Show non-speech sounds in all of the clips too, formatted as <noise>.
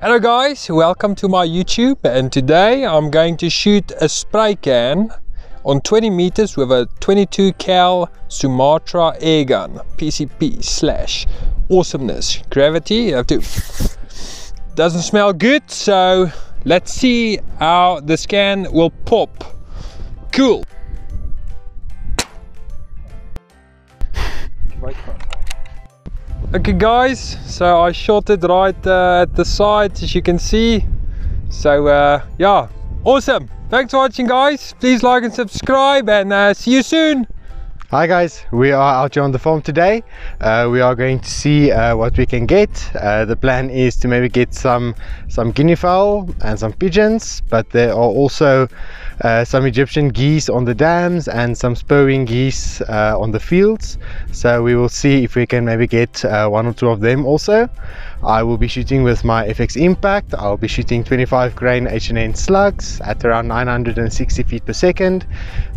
Hello guys, welcome to my YouTube and today I'm going to shoot a spray can on 20 meters with a 22 cal Sumatra air gun PCP slash awesomeness. Gravity you have to doesn't smell good so let's see how the can will pop. Cool okay guys so I shot it right uh, at the side as you can see. So uh, yeah awesome. Thanks for watching guys. Please like and subscribe and uh, see you soon. Hi guys, we are out here on the farm today. Uh, we are going to see uh, what we can get. Uh, the plan is to maybe get some some guinea fowl and some pigeons, but there are also uh, some Egyptian geese on the dams and some spurwing geese uh, on the fields. So we will see if we can maybe get uh, one or two of them also. I will be shooting with my FX Impact. I'll be shooting 25 grain H&N slugs at around 960 feet per second.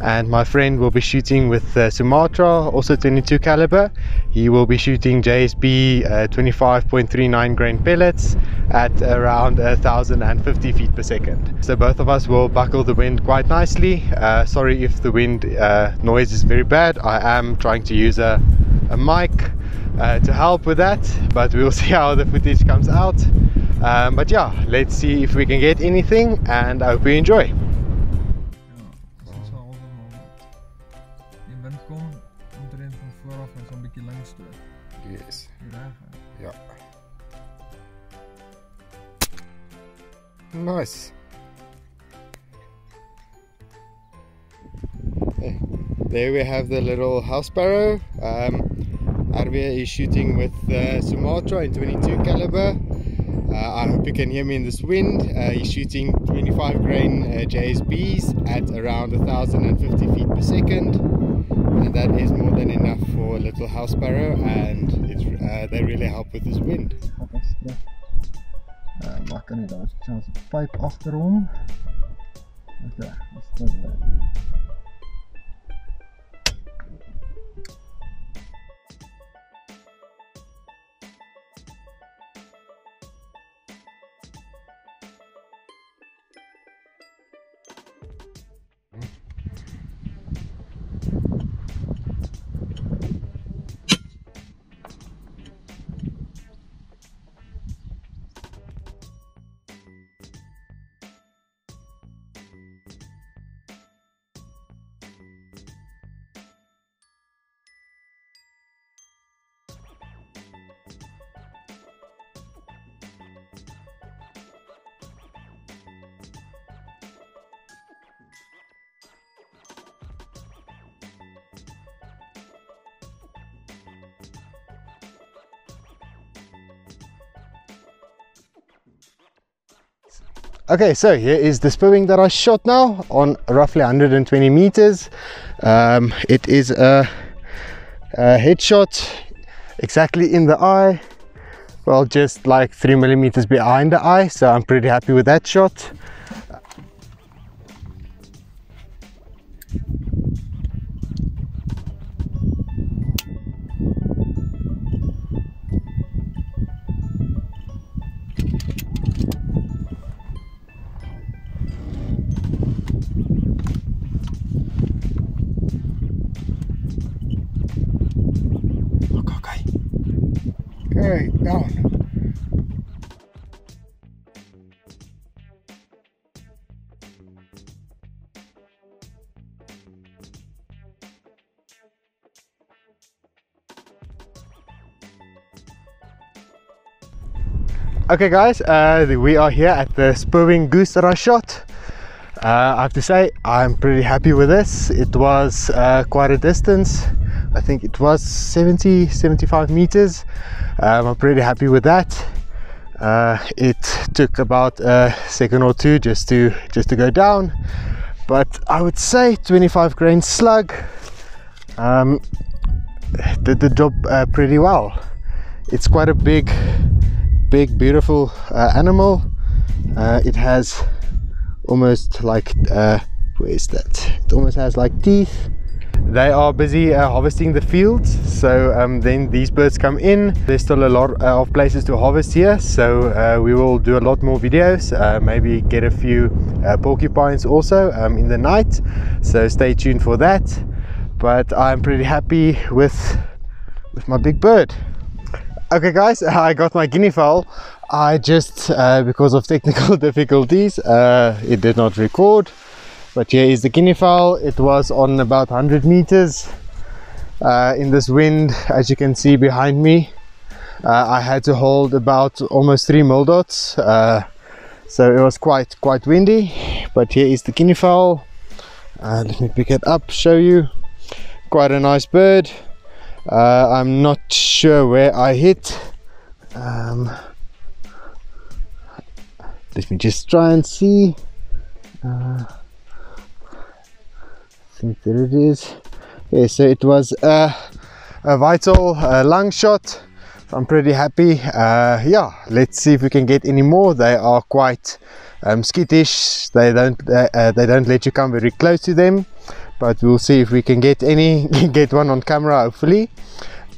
And my friend will be shooting with uh, Sumatra, also 22 caliber. He will be shooting JSB uh, 25.39 grain pellets at around 1050 feet per second. So both of us will buckle the wind quite nicely. Uh, sorry if the wind uh, noise is very bad. I am trying to use a, a mic uh, to help with that but we'll <laughs> see how the footage comes out um, but yeah let's see if we can get anything and I hope you enjoy Ja, precies halve moment. Je bent gewoon onderin van vooraf en zo'n beetje langs door. yes yeah nice there we have the little house sparrow um, Arvia is shooting with uh, Sumatra in 22 caliber. Uh, I hope you can hear me in this wind. Uh, he's shooting 25 grain uh, JSBs at around 1050 feet per second, and that is more than enough for a little house sparrow, and they really help with this wind. Maar kan nie daar is selfs 'n pyp agter hom. Okay. Okay, so here is the spurwing that I shot now on roughly 120 meters. Um, it is a, a headshot exactly in the eye, well, just like three millimeters behind the eye. So I'm pretty happy with that shot. Okay guys, uh, we are here at the spurwing goose that I shot. Uh, I have to say I'm pretty happy with this. It was uh, quite a distance. I think it was 70, 75 meters. Um, I'm pretty happy with that. Uh, it took about a second or two just to just to go down, but I would say 25 grain slug um, did the job uh, pretty well. It's quite a big, big, beautiful uh, animal. Uh, it has almost like uh, where is that? It almost has like teeth. They are busy uh, harvesting the fields so um, then these birds come in. There's still a lot uh, of places to harvest here so uh, we will do a lot more videos uh, maybe get a few uh, porcupines also um, in the night. So stay tuned for that. But I'm pretty happy with with my big bird. Okay guys <laughs> I got my guinea fowl. I just uh, because of technical <laughs> difficulties it did not record but here is the guinea fowl. It was on about 100 meters uh, in this wind as you can see behind me. Uh, I had to hold about almost three mil dots uh, so it was quite quite windy. But here is the guinea fowl. Uh, let me pick it up show you. Quite a nice bird. Uh, I'm not sure where I hit. Um, let me just try and see. Uh, think there it is. Yeah so it was a vital uh, lung shot. I'm pretty happy. Uh, yeah let's see if we can get any more. They are quite um, skittish. They don't uh, uh, they don't let you come very close to them but we'll see if we can get any <laughs> get one on camera hopefully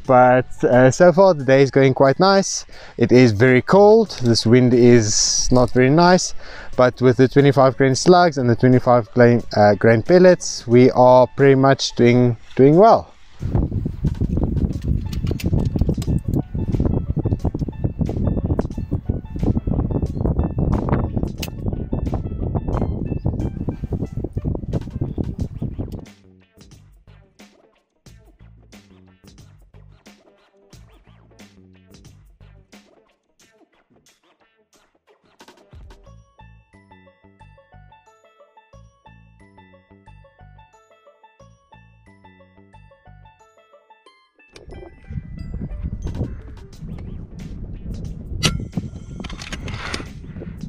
but uh, so far the day is going quite nice. It is very cold. This wind is not very nice but with the 25 grain slugs and the 25 grain, uh, grain pellets we are pretty much doing doing well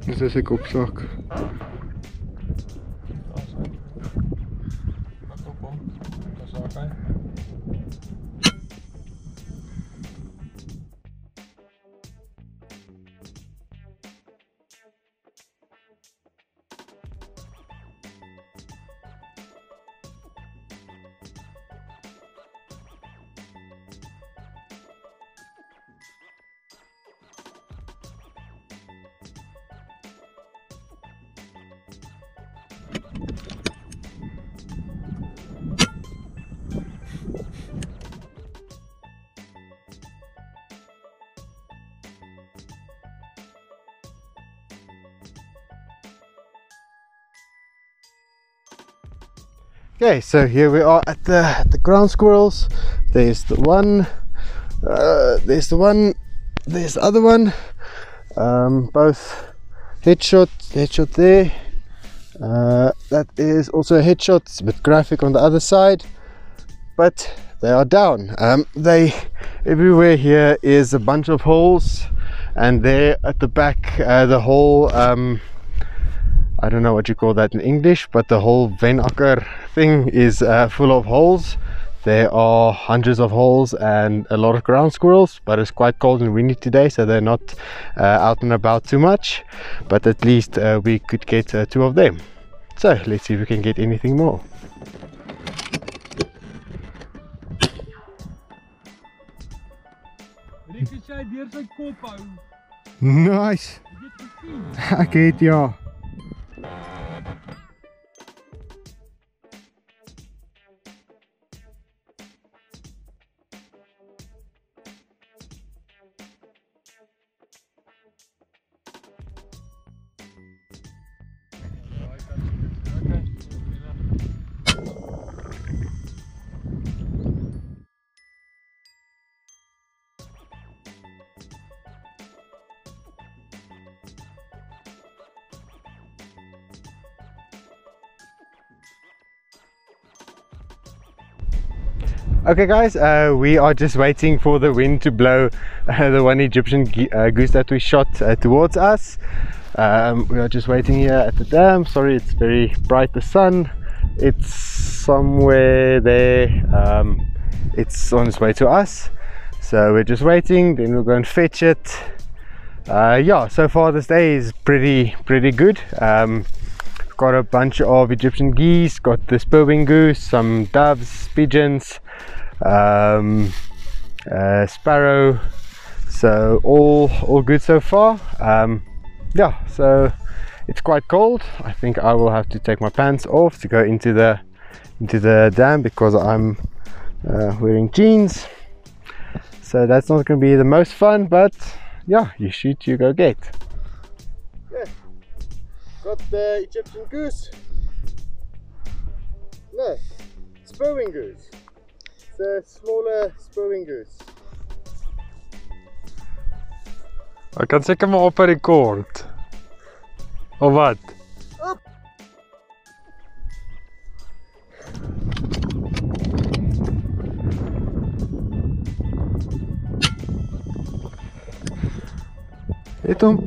Das ist ein Kopfsack. Das ist ein okay so here we are at the at the ground squirrels. There's the one uh, there's the one there's the other one. Um, both headshot headshot there. Uh, that is also a headshot. It's a bit graphic on the other side but they are down. Um, they everywhere here is a bunch of holes and there at the back uh, the whole um, I don't know what you call that in English, but the whole Venakker thing is uh, full of holes. There are hundreds of holes and a lot of ground squirrels, but it's quite cold and windy today, so they're not uh, out and about too much. But at least uh, we could get uh, two of them. So let's see if we can get anything more. Nice. <laughs> Ek het ja. Okay guys, uh, we are just waiting for the wind to blow uh, <laughs> the one Egyptian uh, goose that we shot uh, towards us. Um, we are just waiting here at the dam. Sorry, it's very bright, the sun. It's somewhere there. Um, it's on its way to us. So we're just waiting, then we'll go and fetch it. Uh, yeah, so far this day is pretty, pretty good. Um, got a bunch of Egyptian geese, got the spurwing goose, some doves, pigeons, um, uh, sparrow. So all all good so far. Um, yeah, so it's quite cold. I think I will have to take my pants off to go into the into the dam because I'm uh, wearing jeans. So that's not going to be the most fun, but yeah, you shoot, you go get. Yeah, got the Egyptian goose. No, spurwing goose. It's a smaller spurwing goose. Ek kan seker maar op 'n rekord. Of wat? Het hom.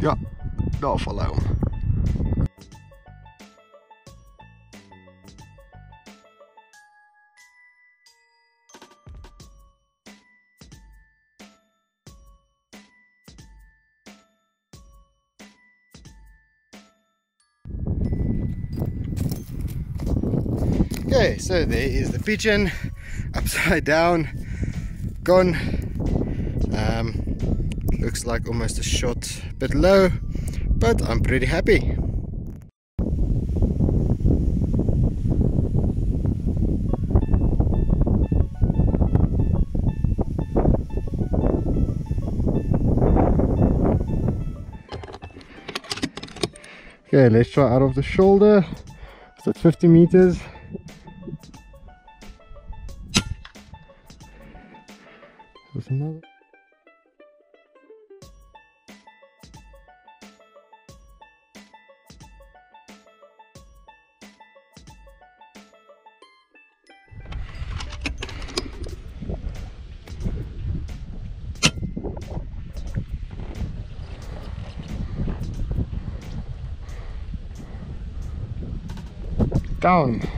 Ja, daar val hy Okay, so there is the pigeon upside down, gone. Um, looks like almost a shot bit low, but I'm pretty happy. Okay, let's try out of the shoulder. It's at 50 meters. Down.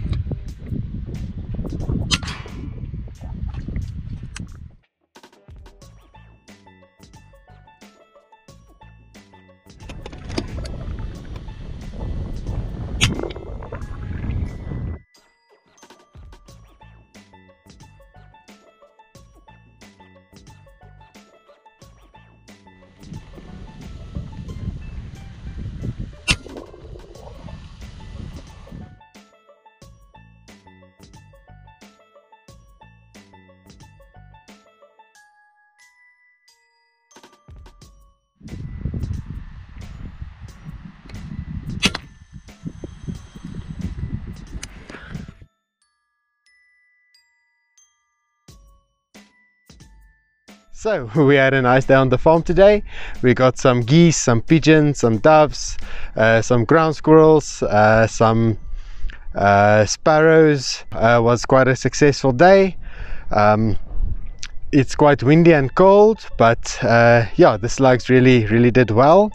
So <laughs> we had a nice day on the farm today. We got some geese, some pigeons, some doves, uh, some ground squirrels, uh, some uh, sparrows. Uh, was quite a successful day. Um, it's quite windy and cold, but uh, yeah, the slugs really, really did well.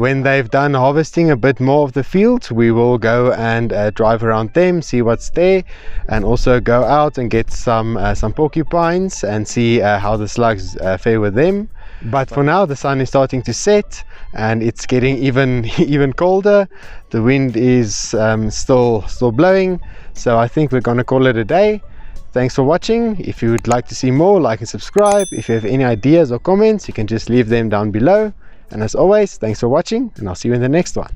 When they've done harvesting a bit more of the fields we will go and uh, drive around them see what's there and also go out and get some uh, some porcupines and see uh, how the slugs uh, fare with them. But for now the sun is starting to set and it's getting even <laughs> even colder. The wind is um, still still blowing. So i think we're gonna call it a day. Thanks for watching. If you would like to see more like and subscribe. If you have any ideas or comments you can just leave them down below and as always thanks for watching and i'll see you in the next one